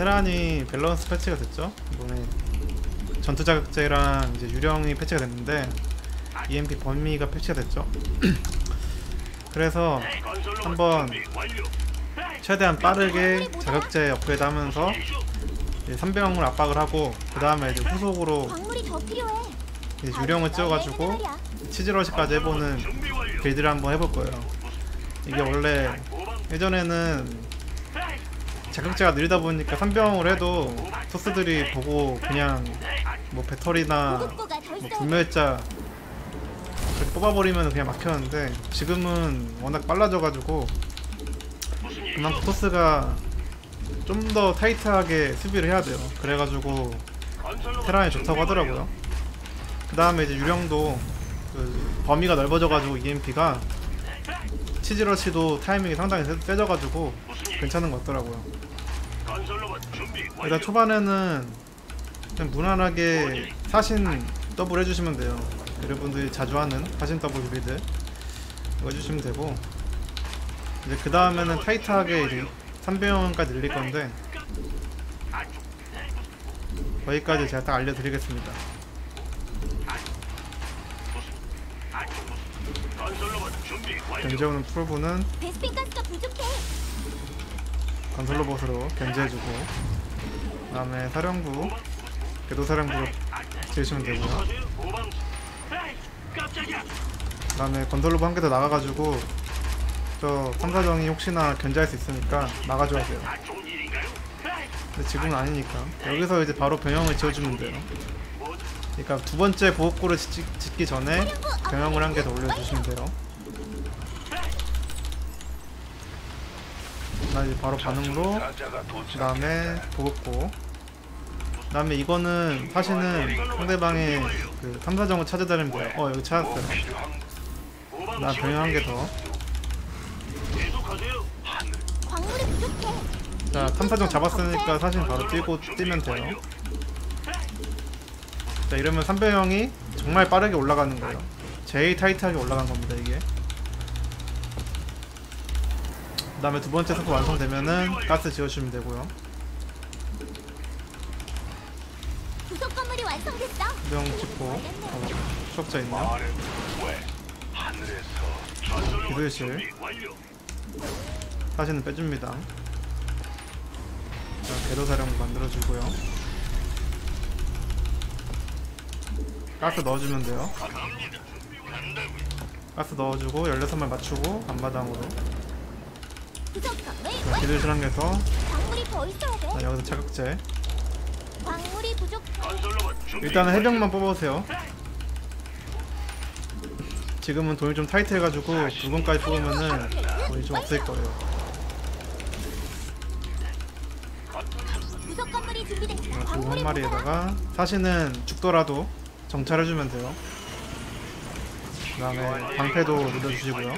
테란이 밸런스 패치가 됐죠 이번에 전투 자극제랑 이제 유령이 패치가 됐는데 EMP 범위가 패치가 됐죠 그래서 한번. 최대한 빠르게 자극제 업그레이드 하면서 이제 3병을 압박을 하고 그 다음에 이제 후속으로. 이제 유령을 찍어가지고 치즈러시까지 해보는. 빌드를 한번 해볼 거예요 이게 원래 예전에는 자극제가 느리다 보니까 3병을 해도 토스들이 보고 그냥 뭐 배터리나 뭐. 불멸자 뽑아버리면 그냥 막혔는데 지금은 워낙 빨라져가지고 그만큼 토스가 좀 더 타이트하게 수비를 해야 돼요 그래가지고 테란이 좋다고 하더라고요 그 다음에 이제 유령도 그 범위가 넓어져가지고 EMP가 치즈러시도 타이밍이 상당히 세- 세져가지고 괜찮은 것 같더라고요. 일단 초반에는 그냥 무난하게 사신 더블 해주시면 돼요. 여러분들이 자주 하는 사신 더블 build 이거 해주시면 되고 이제 그 다음에는 타이트하게 이제 3병영까지 늘릴 건데 거기까지 제가 딱 알려드리겠습니다. 견제오는 프로브는 베스핀 가스가 부족해. 건설 로봇으로 견제해주고 그 다음에 사령부 궤도 사령부로 지으시면 되고요. 그 다음에 건설 로봇 한 개 더 나가가지고 저 탐사정이 혹시나 견제할 수 있으니까 나가줘야 돼요. 근데 지금은 아니니까 여기서 이제 바로 병영을 지어주면 돼요. 뭐, 그러니까 두 번째 보호구를 짓, 짓기 전에 병영을 한 개 더 올려주시면 돼요. 나 이제 바로 반응으로 그. 다음에 보급고 그 다음에 이거는 사실은 상대방의 그 탐사정을 찾아다니면 돼요. 어 여기 찾았어요. 나 병영 한개 더. 계속하세요. 광물이 부족해. 자 탐사정 잡았으니까 사실 바로 뛰고 뛰면 돼요. 자 이러면 3배형이 정말 빠르게 올라가는 거예요. 제일 타이트하게 올라간 겁니다 이게. 그 다음에 두 번째 스포 완성되면은 가스 지어주시면 되고요. 부속 건물이 완성됐어. 명 찍고 어, 추적자 있네요. 말해 왜 하늘에서 기술실 준비 완료. 사진은 빼줍니다. 자 궤도사령 만들어주고요. 가스 넣어주면 돼요. 가스 넣어주고 16말 맞추고 앞마당으로 부속 건물 자, 여기서 자극제. 일단은 해병만 뽑아보세요. 지금은 돈이 좀 타이트해가지고 붉은까지 뽑으면은 돈이 좀 없을 거예요. 한 광물이 마리에다가 사실은 죽더라도 정찰해주면 돼요. 그 다음에 방패도 눌러주시고요.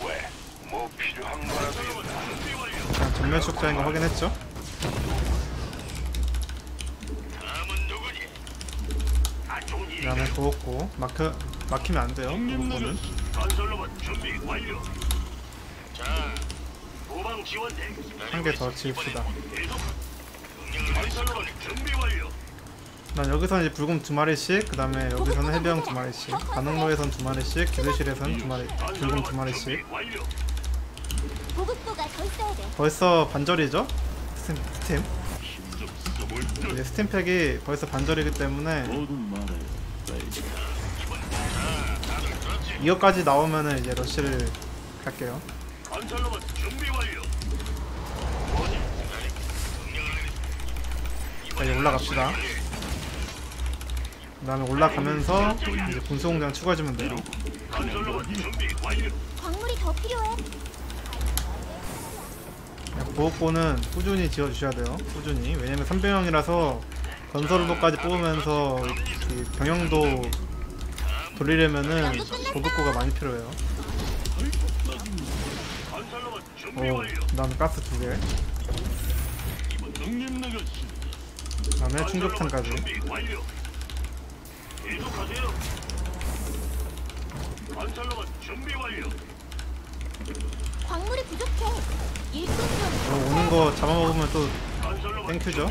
왜뭐 필요한 거라도 있나? 일단 전면 축자인 거 확인했죠? 그 다음에 보호고 막혀, 막히면 안 돼요. 지원대 한개 더 지읍시다. 완료. 난 여기서는 이제 붉은 두 마리씩, 그 다음에 여기서는 해병 두 마리씩, 반응로에선 두 마리씩, 기술실에선 두 마리, 붉은 두 마리씩. 더 있어야 돼. 벌써 반절이죠? 스팀, 스팀. 이제 스팀팩이 벌써 반절이기 때문에 이거까지 나오면은 이제 러쉬를 갈게요. 자, 이제 올라갑시다. 그 다음에 올라가면서 이제 군수공장 추가해주면 돼요. 광물이 더 필요해. 보호권은 꾸준히 지어주셔야 돼요. 꾸준히. 왜냐면 3병형이라서 건설로까지 뽑으면서 이 병영도 돌리려면은 보급고가 많이 필요해요. 오, 완료. 그 다음에 가스 두 개. 능력 나가시. 그 다음에 충격탄까지. 광물이 부족해. 일꾼 좀. 어, 오는 거 잡아먹으면 또 thank you죠.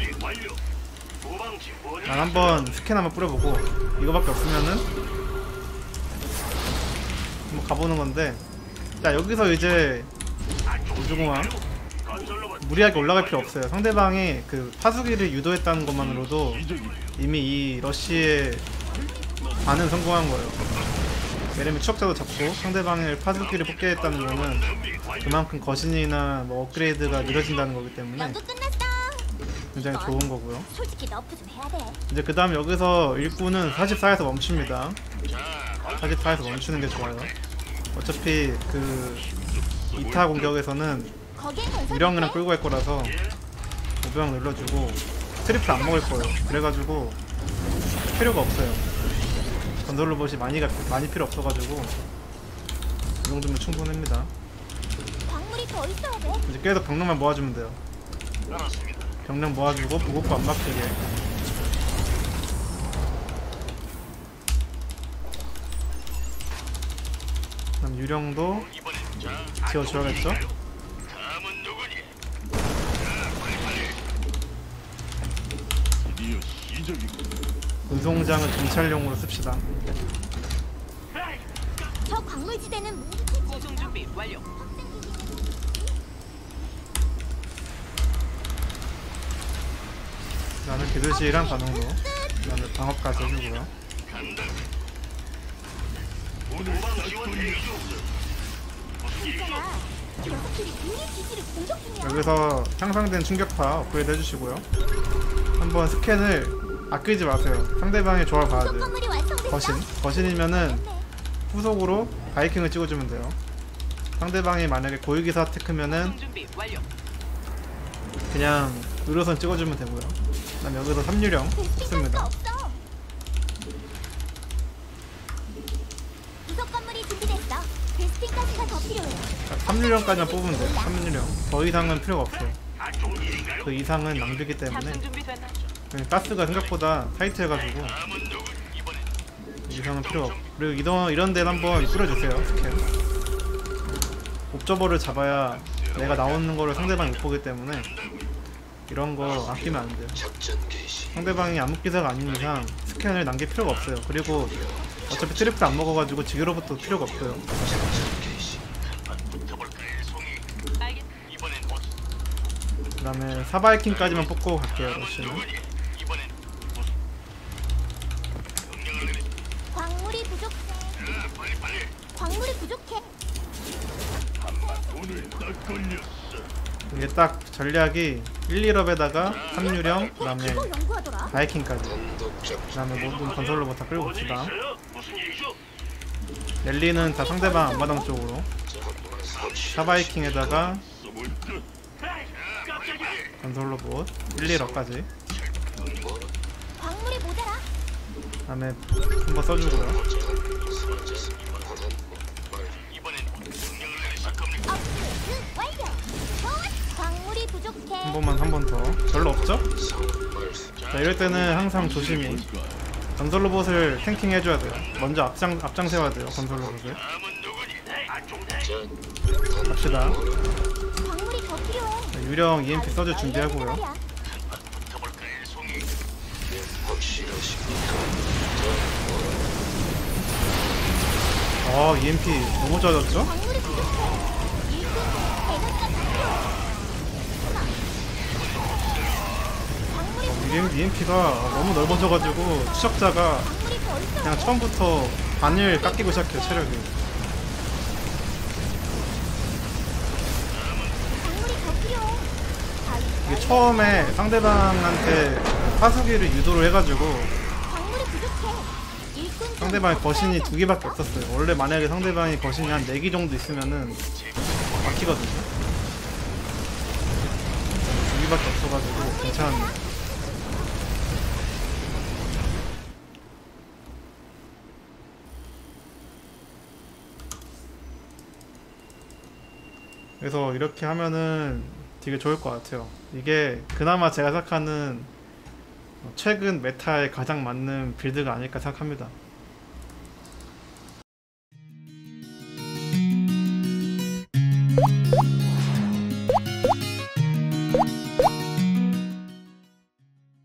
난 한번 스캔 한번 뿌려보고 이거밖에 없으면은 한번 가보는 건데 자 여기서 이제 우주공항 무리하게 올라갈 필요 없어요 상대방이 그 파수기를 유도했다는 것만으로도 이미 이 러쉬의 반은 성공한 거예요 들면 추적자도 잡고 상대방의 파수기를 뽑게 했다는 거는 그만큼 거신이나 뭐 업그레이드가 느려진다는 거기 때문에. 굉장히 좋은 거고요. 이제 그 다음 여기서 일꾼은 44에서 멈춥니다 44에서 멈추는 게 좋아요 어차피 그 2타 공격에서는. 유령이랑 끌고 갈 거라서 오병 눌러주고 triple 안 먹을 거예요 그래가지고 필요가 없어요 건설 로봇이 많이, 가, 많이 필요 없어가지고 이 정도면 충분합니다 광물이 더 있어야 돼. 이제 계속 병력만 모아주면 돼요 알았습니다. 병력 모아주고 보급고 안 막히게 그럼 유령도 이번엔 자 지어줘야겠죠? 다음은 누구니? 드디어 시작이군. 운송장은 정찰용으로 씁시다 저 광물지대는 모두 구성 준비 완료. 나는 기술실이랑 해주고요. 있잖아. 녀석들이 우리 기지를 공격 중이야. 여기서 향상된 충격파 업그레이드 해주시고요 한번 스캔을 아끼지 마세요 상대방의 조합 봐야 속 돼요. 거신 거신이면은 됐네. 후속으로 바이킹을 찍어주면 돼요 상대방이 만약에 고위기사 테크면은. 그냥 의료선 찍어주면 되고요 그다음 여기서 3유령 베스핀 가스가 씁니다. 3유령까지만 뽑으면 돼요 3유령 더 이상은 필요가 없어요? 그 이상은 낭비기 때문에 그냥 가스가 생각보다 타이트해가지고 이상은 필요 없고. 그리고 이동 이런 데는 한번 뿌려주세요 스캔. 옵저버를 잡아야 내가 나오는 거를 상대방이 못 보기 때문에 이런 거 아끼면 안 돼요. 상대방이 암흑기사가 아닌 이상 스캔을 남길 필요가 없어요. 그리고 어차피 트리플 안 먹어가지고 지게로부터 필요가 없어요. 그 다음에 사바이킹까지만 뽑고 갈게요 러시는 누구니? 이번엔 뭐 명령을 내리. 광물이 부족해. 자, 빨리 빨리. 광물이 부족해. 오늘 딱 걸렸어. 이게 딱 전략이 1, 2럽에다가 3유령 그 다음에. 바이킹까지 그 다음에 모든 건설 로봇 다 끌고 뭔일 봅시다 있어요? 무슨 일이죠? 랠리는 다 상대방 앞마당 쪽으로 사바이킹에다가 써볼 듯. 에이, 깜짝이야. 건설 로봇 1, 2럽까지 광물이 모자라. 그 다음에 한 번 써주고요. 좋아. 광물이 부족해. 한 번만 한 번 더 별로 없죠? 자 이럴 때는 항상 조심히 건설 로봇을 탱킹 해줘야 돼요 먼저 앞장, 앞장 세워야 돼요 건설 로봇을. 갑시다. 자, 유령 EMP 써줄 준비하고요 어 EMP 너무. 하나. 광물이 EMP가 너무 넓어져가지고 추적자가. 그냥 처음부터 반을 깎이고 시작해요 체력이. 이게 처음에 상대방한테 파수기를 유도를 해가지고 상대방이 더 거신이 두 개밖에 없었어요 원래 만약에 상대방이 거신이 한 네 개 정도 있으면은 막히거든요 두 개밖에 없어가지고 괜찮은데 그래서 이렇게 하면은 되게 좋을 것 같아요. 이게 그나마 제가 생각하는 최근 메타에 가장 맞는 빌드가 아닐까 생각합니다.